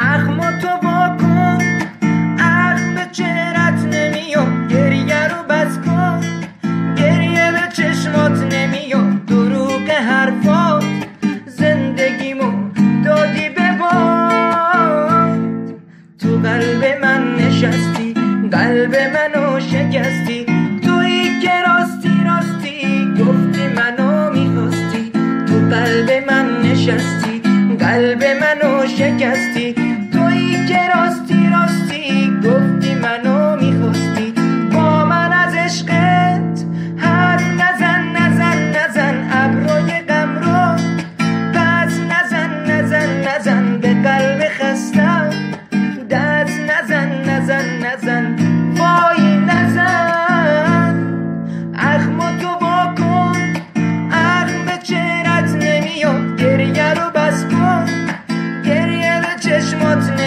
اخم تو واکن اخم به چهرت نمیاد گریه رو بس کن. گریه به چشمات نمیاد دروغ حرفات زندگیمو دادی به باد. تو قلب من نشستی قلب منو شکستی. تویی که راستی راستی گفتی منو می‌خواستی. تو قلب من نشستی قلب شکستی. تویی که راستی چهرت